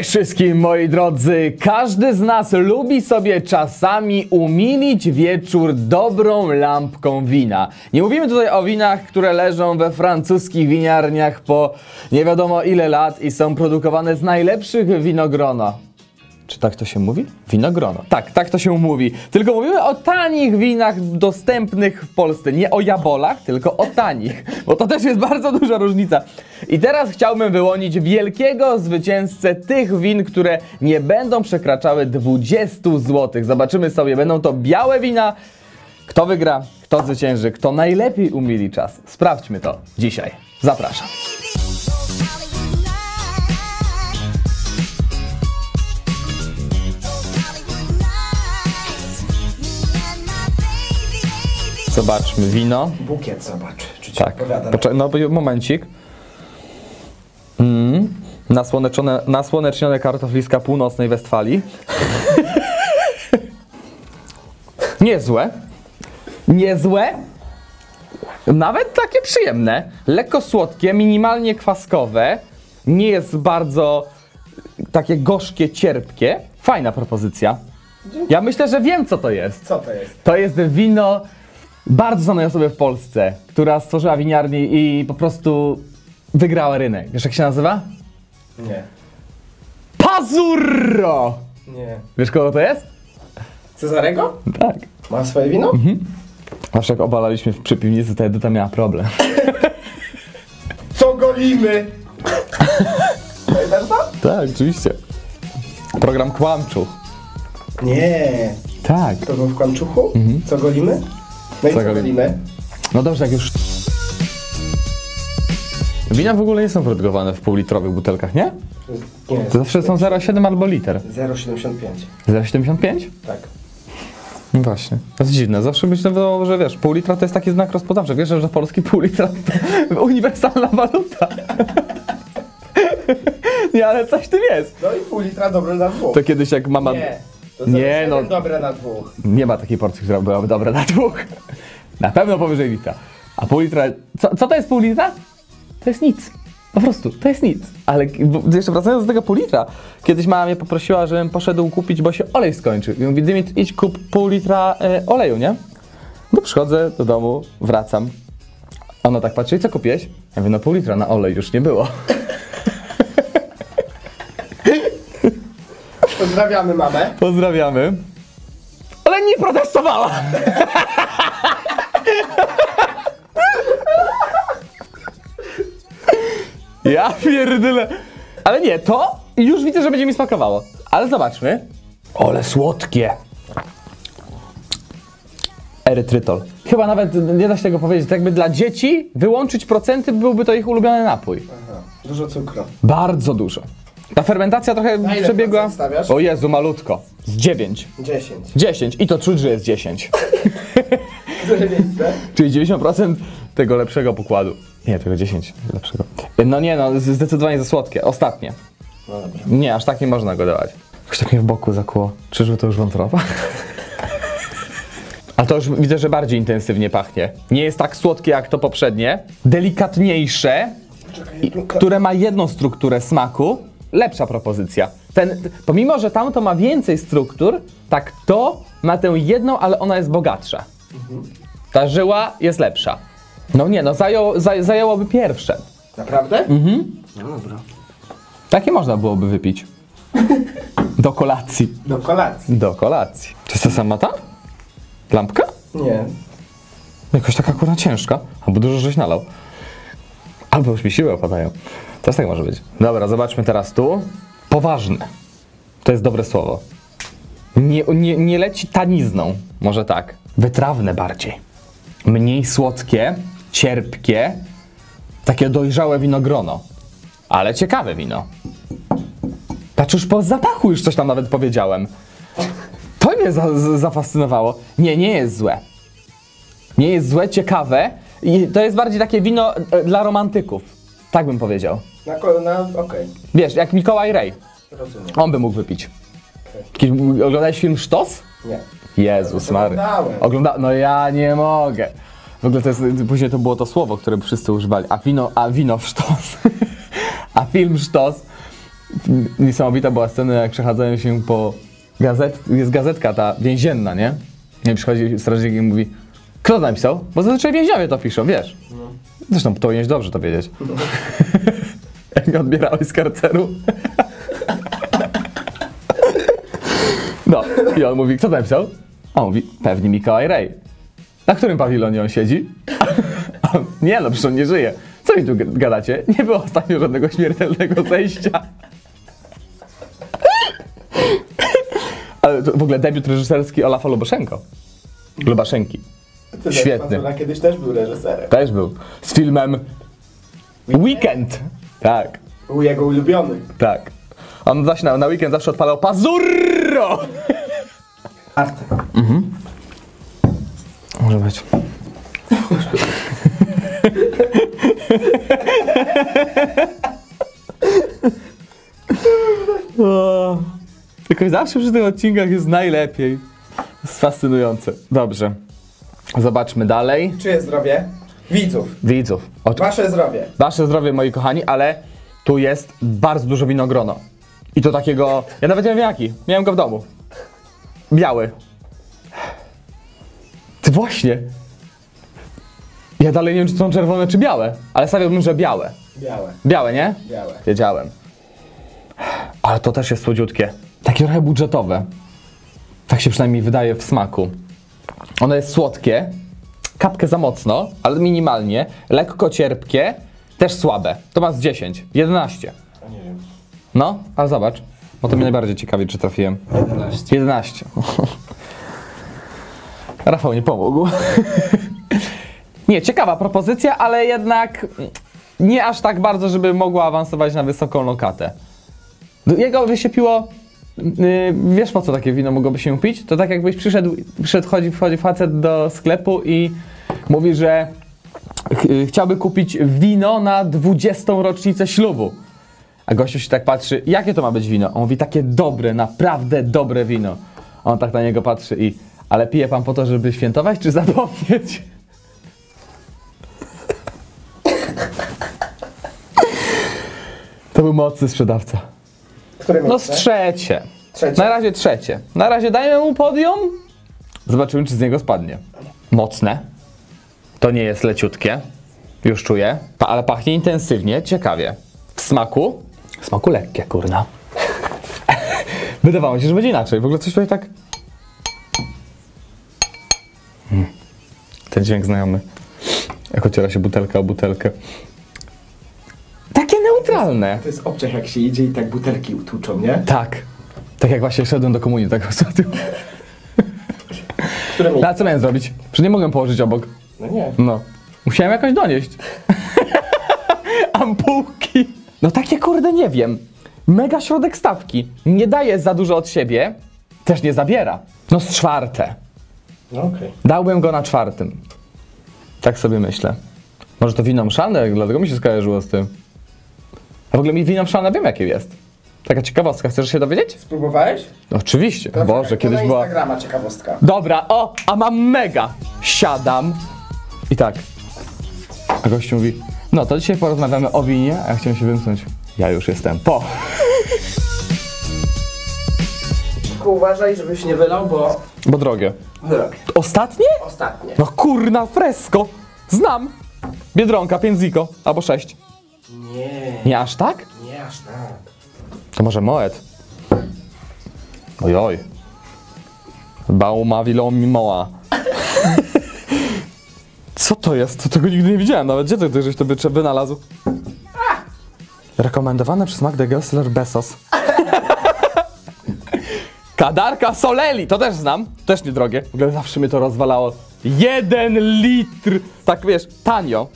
Cześć wszystkim moi drodzy! Każdy z nas lubi sobie czasami umilić wieczór dobrą lampką wina. Nie mówimy tutaj o winach, które leżą we francuskich winiarniach po nie wiadomo ile lat i są produkowane z najlepszych winogrona. Czy tak to się mówi? Winogrono. Tak, tak to się mówi. Tylko mówimy o tanich winach dostępnych w Polsce. Nie o jabolach, tylko o tanich. Bo to też jest bardzo duża różnica. I teraz chciałbym wyłonić wielkiego zwycięzcę tych win, które nie będą przekraczały 20 zł. Zobaczymy sobie, będą to białe wina. Kto wygra, kto zwycięży, kto najlepiej umili czas. Sprawdźmy to dzisiaj. Zapraszam. Zobaczmy wino. Bukiet zobacz, czy ci Tak. odpowiada. Poczekaj, no momencik. Mm. Nasłoneczone, nasłonecznione kartofliska północnej Westfalii. Niezłe. Niezłe. Nawet takie przyjemne. Lekko słodkie, minimalnie kwaskowe. Nie jest bardzo takie gorzkie, cierpkie. Fajna propozycja. Ja myślę, że wiem co to jest. Co to jest? To jest wino bardzo znanej osoby w Polsce, która stworzyła winiarnię i po prostu wygrała rynek. Wiesz jak się nazywa? Nie. Pazurro! Nie. Wiesz kogo to jest? Cezarego? Tak. Ma swoje wino? Mhm. Zawsze jak obalaliśmy w przypiwnicy, to Edyta miała problem. Co golimy? Pamiętasz to? Tak, oczywiście. Program Kłamczuch. Nie. Tak. To był w Kłamczuchu? Co golimy? No i Co? No dobrze, jak już... Wina w ogóle nie są produkowane w półlitrowych butelkach, nie? Nie. To zawsze są 0,7 albo liter. 0,75. 0,75? Tak. No Właśnie. To jest dziwne. Zawsze myślę, że wiesz, pół litra to jest taki znak rozpoznawczy. Wiesz, że polski pół litra to uniwersalna waluta. Nie, ale coś tym jest. No i pół litra dobre na dwóch. To kiedyś jak mama... Nie. To Nie, no. no. dobre na dwóch. Nie ma takiej porcji, która byłaby dobra na dwóch. Na pewno powyżej litra. A pół litra... Co, co to jest pół litra? To jest nic. Po prostu, to jest nic. Ale jeszcze wracając do tego pół litra, kiedyś mama mnie poprosiła, żebym poszedł kupić, bo się olej skończył. I mówi, Dymit, idź kup pół litra e, oleju, nie? No przychodzę do domu, wracam. Ona tak patrzy, co kupiłeś? Ja mówię, no pół litra na olej już nie było. Pozdrawiamy mamę. Pozdrawiamy. Ale nie protestowała. Ja pierdolę. Ale nie, to już widzę, że będzie mi smakowało. Ale zobaczmy. Ole słodkie. Erytrytol. Chyba nawet nie da się tego powiedzieć. Tak jakby dla dzieci wyłączyć procenty byłby to ich ulubiony napój. Aha. Dużo cukru. Bardzo dużo. Ta fermentacja trochę Na ile przebiegła. procent stawiasz? O Jezu, malutko. Z 9. 10. 10 i to czuć, że jest 10. Które miejsce? Czyli 90% tego lepszego pokładu. Nie, tego 10 lepszego. No nie, no zdecydowanie za słodkie. Ostatnie. No dobra. Nie, aż tak nie można go dawać. Już tak mnie w boku zakło. Czyżby to już wątroba? A to już widzę, że bardziej intensywnie pachnie. Nie jest tak słodkie jak to poprzednie. Delikatniejsze, Czekaj, które ma jedną strukturę smaku, lepsza propozycja. Ten, pomimo, że tamto ma więcej struktur, tak to ma tę jedną, ale ona jest bogatsza. Ta żyła jest lepsza. No nie, no zajął, zaj, zajęłoby pierwsze. Naprawdę? Mhm. No dobra. Takie można byłoby wypić. Do kolacji. Do kolacji. Do kolacji. To jest ta sama ta? Lampka? Nie. Jakoś taka kurna ciężka. Albo dużo żeś nalał. Albo już mi siły opadają. Też tak może być. Dobra, zobaczmy teraz tu. Poważne. To jest dobre słowo. Nie, nie, nie leci tanizną. Może tak. Wytrawne bardziej. Mniej słodkie, cierpkie. Takie dojrzałe winogrono. Ale ciekawe wino. Patrz, już po zapachu już coś tam nawet powiedziałem. To mnie za, z- zafascynowało. Nie, nie jest złe. Nie jest złe, ciekawe. I to jest bardziej takie wino e, dla romantyków. Tak bym powiedział. Na, na okej. Wiesz, jak Mikołaj Rej. Rozumiem. On by mógł wypić. Kiedyś Oglądałeś film Sztos? Nie. Jezus Mary. Oglądałem. Ogląda... No ja nie mogę. W ogóle to jest, później to było to słowo, które wszyscy używali. A wino, a wino w sztos. a film sztos Niesamowita była scena, jak przechadzają się po gazet, jest gazetka ta więzienna, nie? I przychodzi strażnik i mówi, kto to napisał? Bo zazwyczaj więźniowie to piszą, wiesz. Zresztą to powinieneś dobrze to wiedzieć. jak mnie odbierałeś z karceru. no, i on mówi, kto to napisał? A on mówi, pewnie Mikołaj Rej. Na którym pawilonie on siedzi? Nie no, przecież on nie żyje. Co mi tu gadacie? Nie było ostatnio żadnego śmiertelnego zejścia. Ale to w ogóle debiut reżyserski Olafa Lubaszenko. Lubaszenki. Świetny. Mazura kiedyś też był reżyserem. Też był. Z filmem Weekend. Tak, Był jego ulubiony. tak. On zaś na, na weekend zawsze odpalał Pazurro! Arty. Może być. O, Jakoś zawsze przy tych odcinkach jest najlepiej. Jest fascynujące. Dobrze. Zobaczmy dalej. Czyje zdrowie? Widzów. Widzów. O, Wasze zdrowie. Wasze zdrowie, moi kochani, ale tu jest bardzo dużo winogrono. I to takiego. Ja nawet nie wiem jaki. Miałem go w domu. Biały. Ty właśnie. Ja dalej nie wiem, czy są czerwone, czy białe, ale stawiałbym, że białe. Białe. Białe, nie? Białe. Wiedziałem. Ale to też jest słodziutkie. Takie trochę budżetowe. Tak się przynajmniej wydaje w smaku. Ono jest słodkie, kapkę za mocno, ale minimalnie, lekko cierpkie, też słabe. To ma z 10, 11. A nie wiem. No, ale zobacz, bo to mnie najbardziej ciekawi, czy trafiłem. 11. 11. Rafał nie pomógł. nie, ciekawa propozycja, ale jednak nie aż tak bardzo, żeby mogła awansować na wysoką lokatę. Jego by się piło. Yy, wiesz po co takie wino mogłoby się pić? To tak jakbyś przyszedł, przyszedł wchodzi, wchodzi facet do sklepu i mówi, że ch- chciałby kupić wino na 20. rocznicę ślubu. A gościu się tak patrzy, jakie to ma być wino? On mówi, takie dobre, naprawdę dobre wino. On tak na niego patrzy i, ale pije pan po to, żeby świętować, czy zapomnieć? To był mocny sprzedawca. Które No z trzecie. Trzecie. Na razie trzecie. Na razie dajmy mu podium. Zobaczymy, czy z niego spadnie. Mocne. To nie jest leciutkie. Już czuję. Pa, ale pachnie intensywnie, ciekawie. W smaku? W smaku lekkie, kurna. Wydawało mi się, że będzie inaczej. W ogóle coś tutaj tak... Ten dźwięk znajomy. Jak ociera się butelka o butelkę. Takie neutralne. To jest obciach jak się idzie i tak butelki utłuczą, nie? Tak. Tak jak właśnie szedłem do komunii tak ostatnio. No, a co miałem zrobić? Że nie mogłem położyć obok. No nie. No. Musiałem jakoś donieść. Ampułki. No takie kurde nie wiem. Mega środek stawki. Nie daje za dużo od siebie. Też nie zabiera. No z czwarte. No okej. Dałbym go na czwartym. Tak sobie myślę. Może to wino mszalne, dlatego mi się skojarzyło z tym. A w ogóle mi wino mszalne wiem jakie jest. Taka ciekawostka, chcesz się dowiedzieć? Spróbowałeś? No, oczywiście. To Boże, kiedyś na była... Instagrama ciekawostka. Dobra, o, a mam mega. Siadam i tak. A gościu mówi, no to dzisiaj porozmawiamy o winie, a ja chciałem się wymknąć. Ja już jestem po. Tylko uważaj, żebyś nie wylał, bo... Bo drogie. Wylok. Ostatnie? Ostatnie. No kurna, fresco. Znam. Biedronka, 5 ziko, albo 6. Nie, Nie aż tak? nie aż tak. To może Moet. Ojoj. Bauma Wilomi Moa. Co to jest? To tego nigdy nie widziałem nawet. Gdzie ty, ty żeś to wycze- wynalazł? Rekomendowane przez Magdę Gessler Besos. Kadarka Soleli, to też znam. Też niedrogie. W ogóle zawsze mnie to rozwalało. Jeden litr! Tak wiesz, tanio.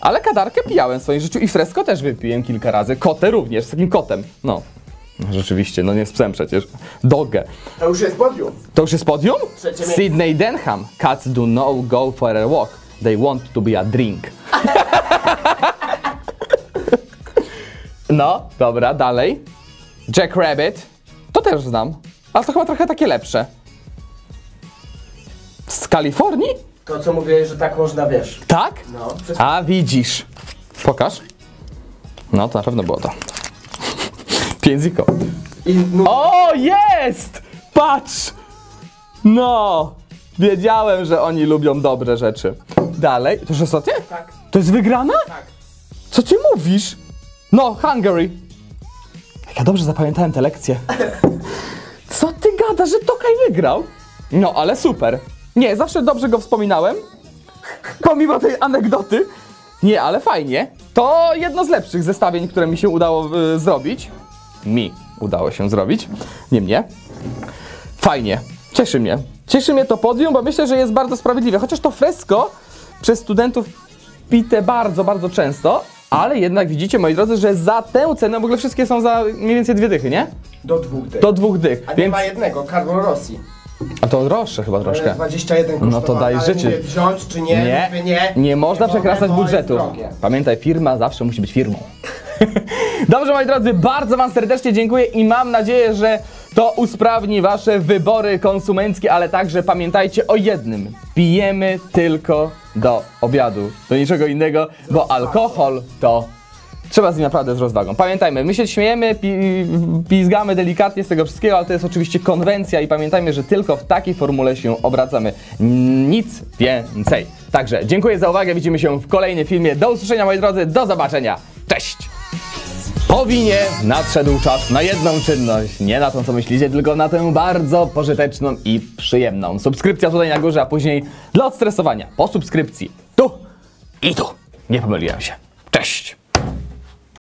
Ale kadarkę pijałem w swoim życiu i fresko też wypiłem kilka razy. Kotę również, z takim kotem. No. No Rzeczywiście, no nie z psem przecież. Dogę. To już jest podium. To już jest podium? Trzecie miejsce. Sydney Denham. Cats do not go for a walk. They want to be a drink. no, dobra, dalej. Jack Rabbit. To też znam. Ale to chyba trochę takie lepsze. Z Kalifornii? To co mówiłeś, że tak można, wiesz. Tak? No, przez... A widzisz. Pokaż. No, to na pewno było to. Piędziko. I nu- O, jest! Patrz! No, wiedziałem, że oni lubią dobre rzeczy. Dalej, to już ostatnie? Tak, To jest wygrana? tak. Co ty mówisz? No, Hungary. Jak ja dobrze zapamiętałem te lekcje. Co ty gadasz, że Tokaj wygrał? No, ale super. Nie, zawsze dobrze go wspominałem. Pomimo tej anegdoty. Nie, ale fajnie. To jedno z lepszych zestawień, które mi się udało y, zrobić. Mi udało się zrobić. Nie mnie. Fajnie. Cieszy mnie. Cieszy mnie to podium, bo myślę, że jest bardzo sprawiedliwe. Chociaż to fresko przez studentów pite bardzo, bardzo często, ale jednak widzicie, moi drodzy, że za tę cenę w ogóle wszystkie są za mniej więcej dwie dychy, nie? Do dwóch tych. Do dwóch dych. A nie Więc... ma jednego, Carlo Rossi. A to droższe chyba troszkę. 21 kosztowało, No to daj ale życie. mówię, wziąć czy nie, Nie, mówię nie. nie można mogę, przekraczać bo jest budżetu. drogie. Pamiętaj, firma zawsze musi być firmą. Dobrze, moi drodzy, bardzo Wam serdecznie dziękuję i mam nadzieję, że to usprawni Wasze wybory konsumenckie, ale także pamiętajcie o jednym. Pijemy tylko do obiadu, do niczego innego, bo alkohol to Trzeba z nim naprawdę z rozwagą. Pamiętajmy, my się śmiejemy, pi, pizgamy delikatnie z tego wszystkiego, ale to jest oczywiście konwencja i pamiętajmy, że tylko w takiej formule się obracamy. Nic więcej. Także dziękuję za uwagę, widzimy się w kolejnym filmie. Do usłyszenia moi drodzy, do zobaczenia. Cześć! Po winie nadszedł czas na jedną czynność. Nie na tą, co myślicie, tylko na tę bardzo pożyteczną i przyjemną. Subskrypcja tutaj na górze, a później dla odstresowania po subskrypcji tu i tu. Nie pomyliłem się.